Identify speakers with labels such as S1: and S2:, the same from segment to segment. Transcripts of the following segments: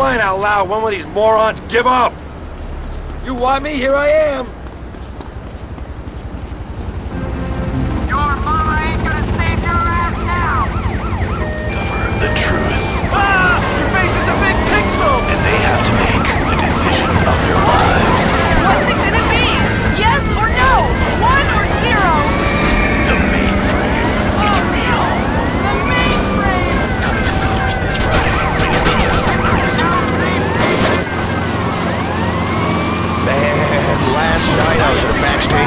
S1: crying out loud, when will these morons give up? You want me? Here I am. Stein, I was in a
S2: backstage.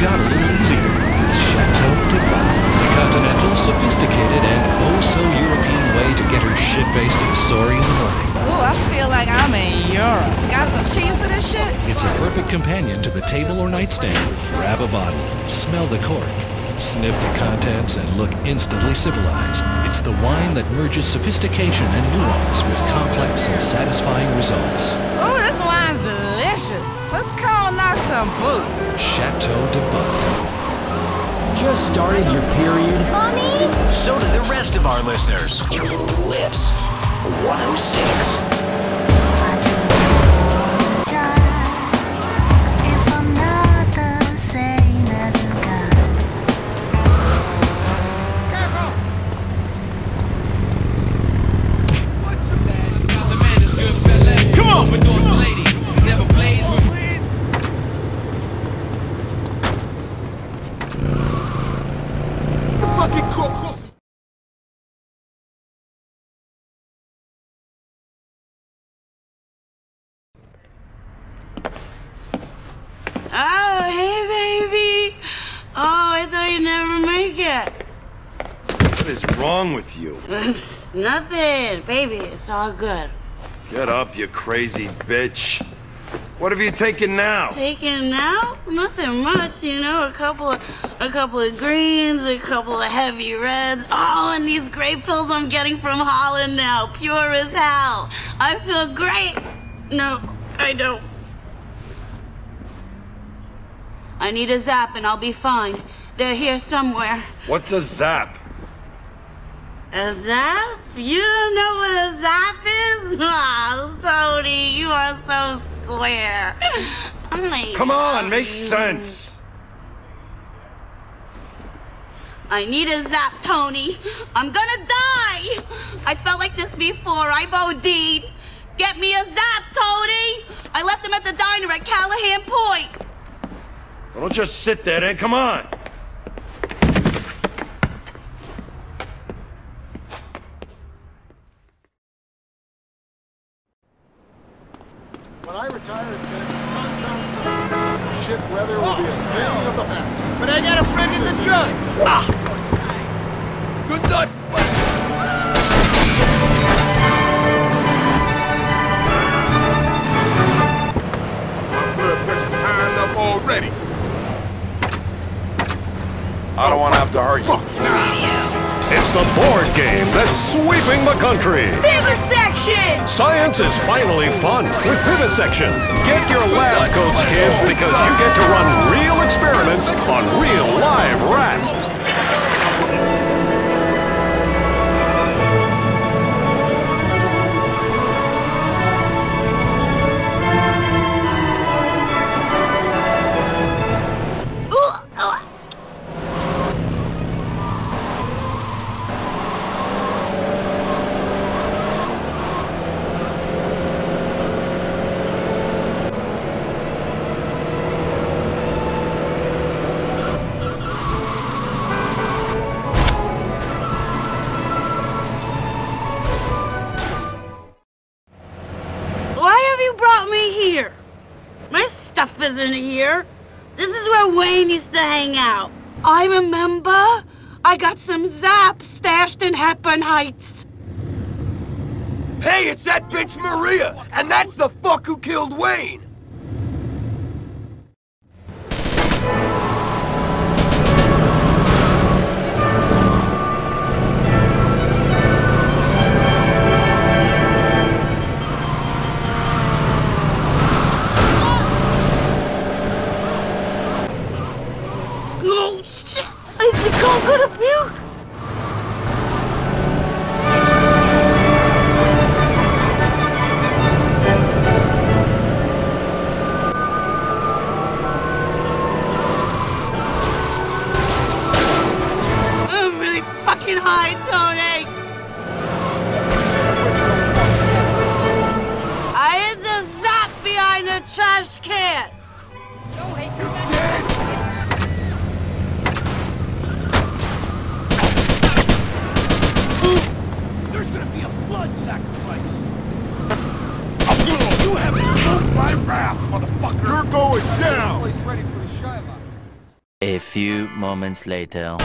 S2: got a little easier. Chateau de Bath. Continental, sophisticated, and oh-so-European way to get her shit-faced and sorry in the morning.
S3: Ooh, I feel like I'm in Europe. Got some cheese for this shit?
S2: It's a perfect companion to the table or nightstand. Grab a bottle, smell the cork, sniff the contents, and look instantly civilized. It's the wine that merges sophistication and nuance with complex and satisfying results.
S3: Ooh, this wine's delicious. Let's call knock some boots.
S2: Chateau de Buff.
S4: Just started your period? Mommy?
S5: So did the rest of our listeners. Lips 106.
S6: wrong with you?
S3: Nothing, baby. It's all good.
S6: Get up, you crazy bitch. What have you taken now?
S7: Taken now? Nothing much, you know. A couple of, a couple of greens, a couple of heavy reds. All in these great pills I'm getting from Holland now, pure as hell. I feel great. No, I don't. I need a zap and I'll be fine. They're here somewhere.
S6: What's a zap?
S7: A zap? You don't know what a zap is? Oh, Tony, you are so square. Oh I
S6: Come on,
S7: love
S6: make sense.
S7: I need a zap, Tony. I'm gonna die. I felt like this before. I've OD'd. Get me a zap, Tony. I left him at the diner at Callahan Point.
S6: Well, don't just sit there then. Come on.
S3: Vivisection.
S8: Get your lab coats, kids, because you get to run real experiments on real live rats.
S7: Here? My stuff isn't here. This is where Wayne used to hang out. I remember. I got some zaps stashed in Hepburn Heights.
S9: Hey, it's that bitch Maria, and that's the fuck who killed Wayne.
S10: Moments later.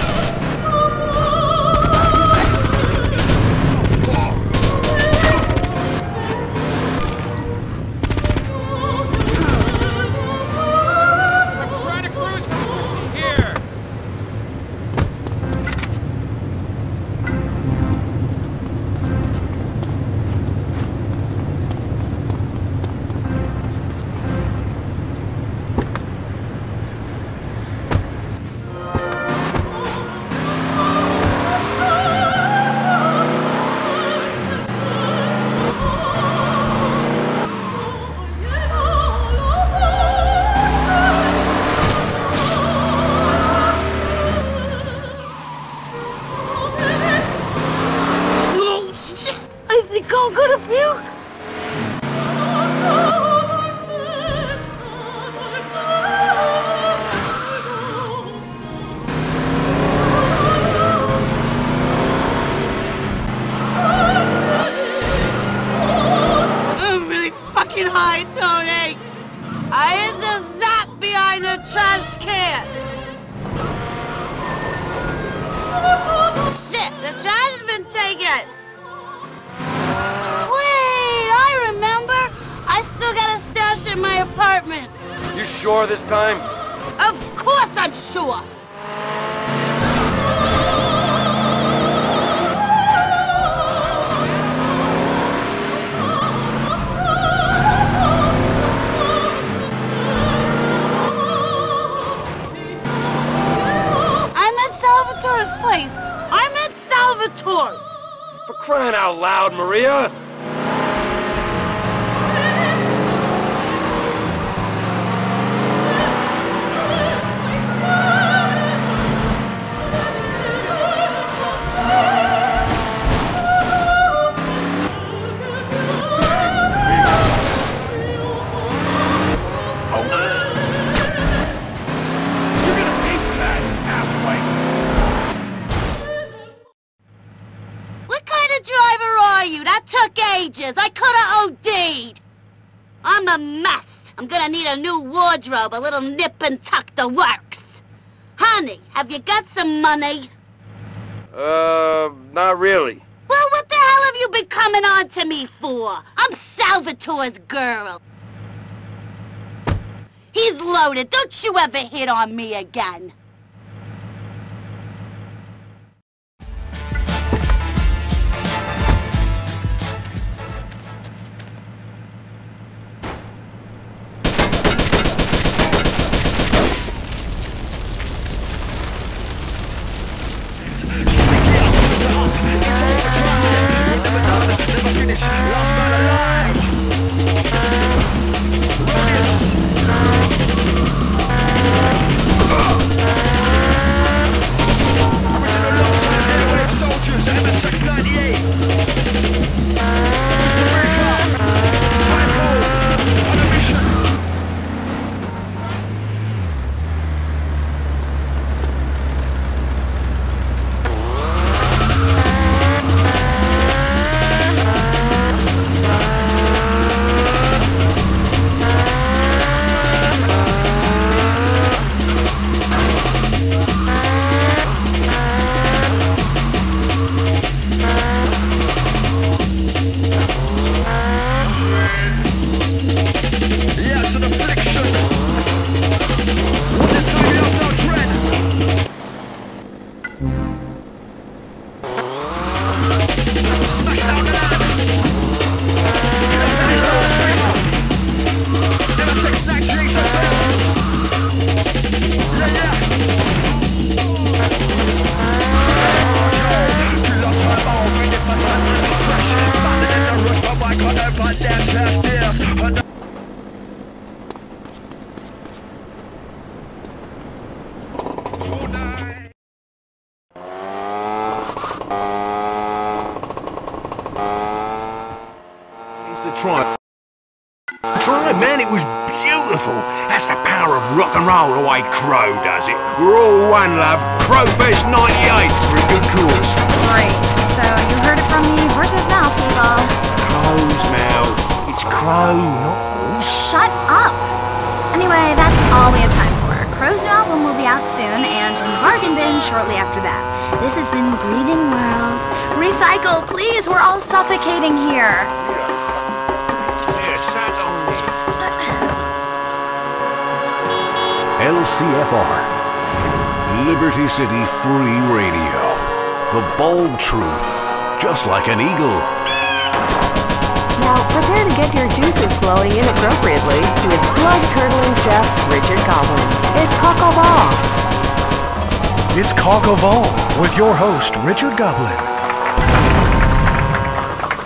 S7: Fucking high, Tony! I hid the zap behind the trash can!
S6: Sure this time?
S7: Of course I'm sure. I'm at Salvatore's place. I'm at Salvatore's.
S6: For crying out loud, Maria!
S7: You? That took ages. I could have OD'd. I'm a mess. I'm gonna need a new wardrobe, a little nip and tuck the works. Honey, have you got some money?
S6: Uh, not really.
S7: Well, what the hell have you been coming on to me for? I'm Salvatore's girl. He's loaded. Don't you ever hit on me again.
S1: Try. Try, man, it was beautiful. That's the power of rock and roll, the way Crow does it. We're all one love. Crowfest 98 for a good cause.
S11: Great. So you heard it from the horse's mouth, Eva.
S1: Crow's mouth. It's Crow, not horse.
S11: Shut up! Anyway, that's all we have time for. Crow's new album will be out soon, and in the bargain bin shortly after that. This has been Breathing World. Recycle, please! We're all suffocating here.
S8: LCFR. Liberty City Free Radio. The bold truth, just like an eagle.
S12: Now, prepare to get your juices flowing inappropriately with blood-curdling chef Richard Goblin. It's au vin.
S8: It's au vin with your host, Richard Goblin.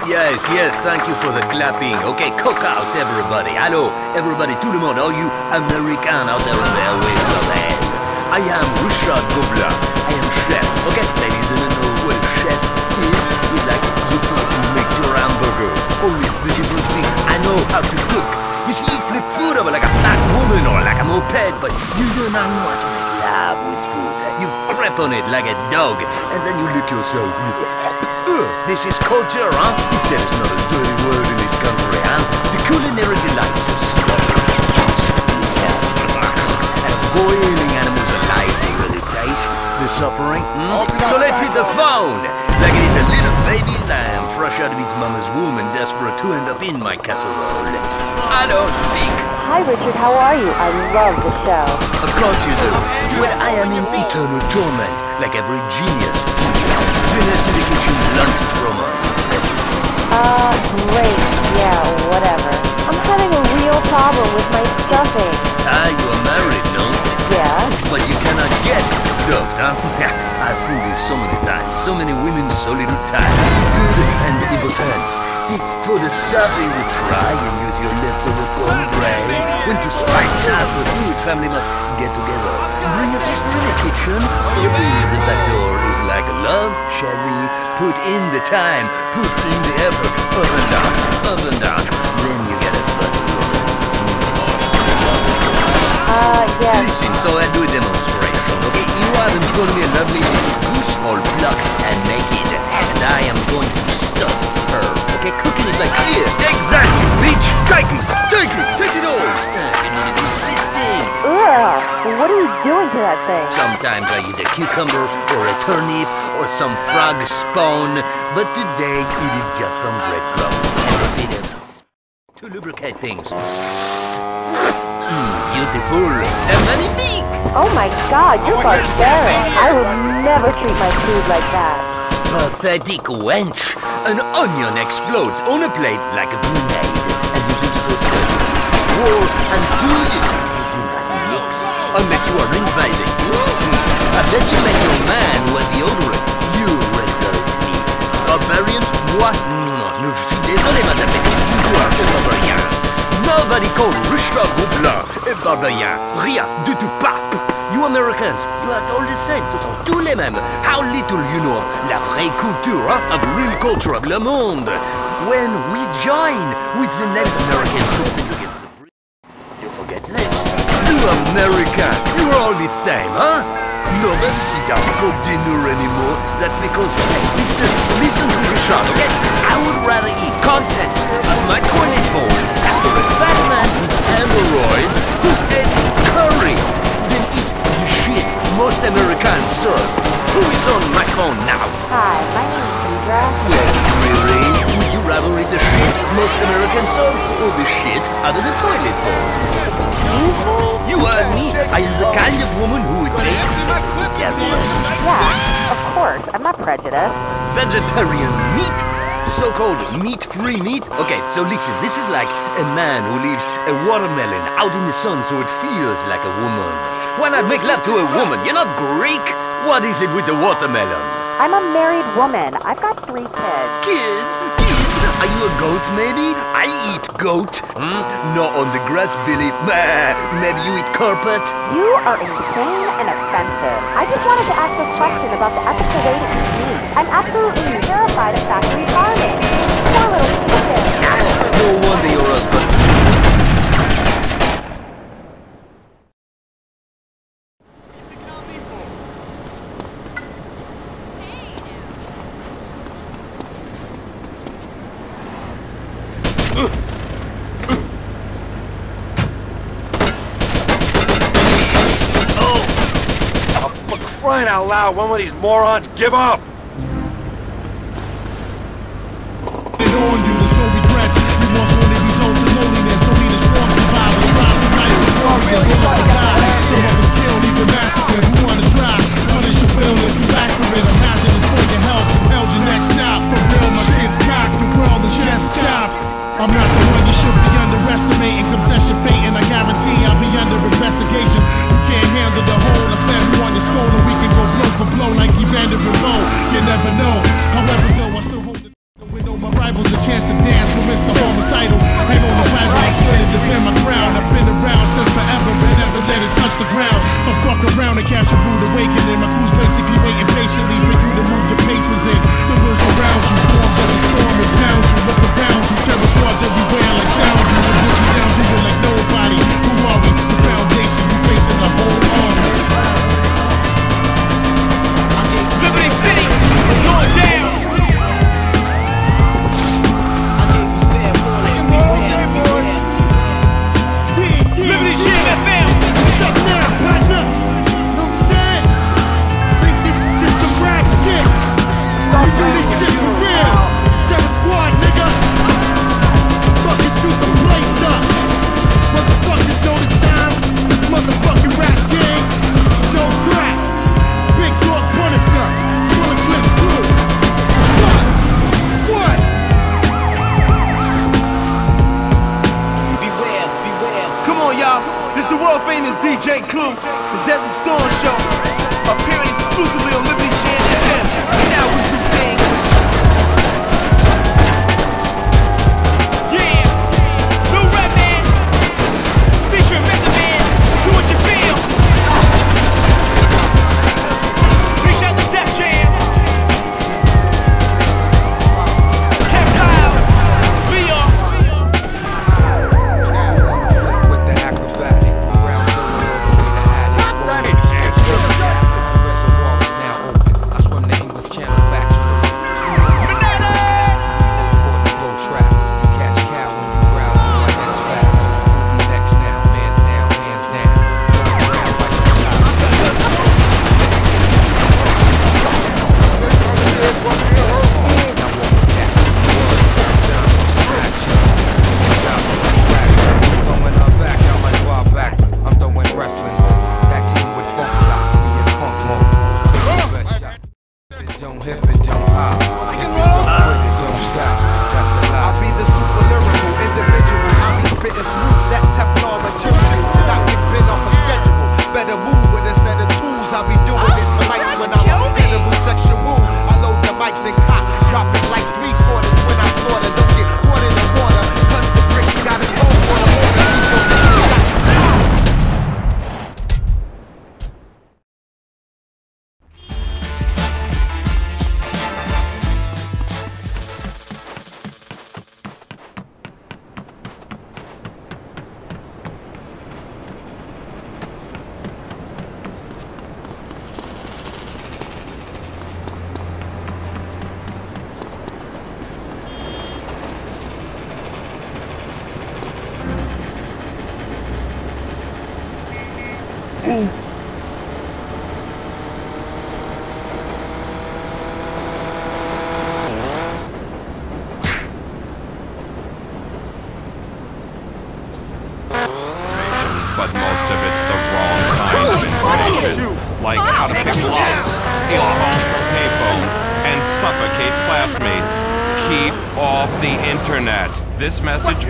S13: Yes, yes, thank you for the clapping. Okay, cook out, everybody. Hello, everybody, tout le monde, all you American out there on the airwaves of hell. I am Richard Goblin. I am chef. Okay, maybe you don't know what a chef is. He's like the person who makes your hamburger. The difference being, I know how to cook. You see, you flip food over like a fat woman or like a moped, but you do not know how to make love with food. You crap on it like a dog, and then you lick yourself. You Ugh, this is culture, huh? If there is not a dirty word in this country, huh? The culinary delights of and boiling animals alive they really taste the suffering. hmm? So let's hit the phone, like it is a little baby lamb fresh out of its mama's womb and desperate to end up in my casserole. Hello, speak.
S12: Hi, Richard. How are you? I love the show.
S13: Of course you do. Well, I am in eternal torment, like every genius. Finish in the kitchen blunt trauma.
S12: Uh, great. Yeah, whatever. I'm having a real problem with my stuffing.
S13: Ah, you are married? But you cannot get stuffed, huh? I've seen this so many times. So many women, so little time. Food and impotence. See, for the stuffing, you try and use your leftover cornbread. When to spice up the food, family must get together. Bring your sister in the kitchen. Open the back door is like love, shall we? Put in the time, put in the effort. And down, up down. Then you get a butter
S12: Uh, yes.
S13: Listen, so I do a demonstration, okay? You are in front of me a lovely little goose, all plucked and naked, and I am going to stuff her, okay? Cooking it like this. Exactly, bitch! Take it! Take it! Take it all! Need to do this thing.
S12: Ugh. What are you doing to that thing?
S13: Sometimes I use a cucumber or a turnip or some frog spawn, but today it is just some breadcrumbs and a bit of to lubricate things. Mm, beautiful. And magnifique!
S12: Oh my god, you're barbaric. I would never treat my food like that.
S13: Pathetic wench! An onion explodes on a plate like a grenade, and you think it's okay. War and food, do not mix, unless you are invading. Hmm. I bet you make your man wear deodorant. You revert me. Barbarians? Moi? Non, non, je suis désolé, madame, Nobody called Richard Gobelin a barbarian. Rien du tout pas. You Americans, you are all the same, ce sont tous les mêmes. How little you know of la vraie culture, hein, of real culture of le monde. When we join with the Native Americans against the British, you forget this. You American, you are all the same, huh? Nobody sit down for dinner anymore. That's because, hey, listen, listen to the shot, okay? I would rather eat contents of my toilet bowl after a fat man with hemorrhoids who ate curry than eat the shit most Americans serve. Who is on my phone now?
S12: Hi, my name's Sandra.
S13: Well, really? Would you rather eat the shit most Americans serve or the shit out of the toilet bowl? You and me are the kind of woman who would
S12: Yeah, of course. I'm not prejudiced.
S13: Vegetarian meat? So-called meat-free meat? Okay, so listen, this is like a man who leaves a watermelon out in the sun so it feels like a woman. Why not make love to a woman? You're not Greek? What is it with the watermelon?
S12: I'm a married woman. I've got three kids.
S13: Kids? Are you a goat, maybe? I eat goat. Hmm? Not on the grass, Billy. Maybe you eat carpet?
S12: You are insane and offensive. I just wanted to ask a question about the ethical way to eat meat. I'm absolutely terrified of factory farming. Poor little chicken.
S13: No wonder your husband.
S6: Oh, for crying out loud, when will these morons give up?
S14: It on you, there's no regrets. You once wanted results of loneliness. Only the strong survive. We strive to fight as warriors. All of us die. Some of us killed, even massacred. Who wanna try? Punish your will if you back for it. I'm hazardous for your health. Propels your next stop. For real, my shit's cocked. The world is just stopped. I'm not the one you should be underestimating. Your fate, and I guarantee I'll be under investigation.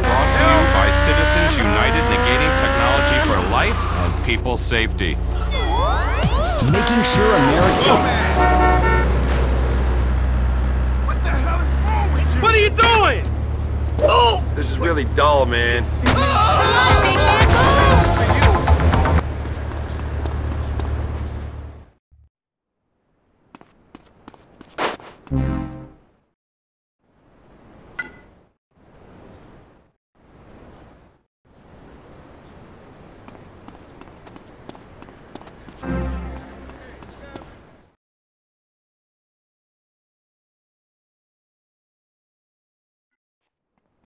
S15: brought to you by Citizens United Negating Technology for Life and people's Safety.
S9: Making sure America... Oh, what the hell is wrong with you?
S16: What are you doing? Oh!
S6: This is really dull, man.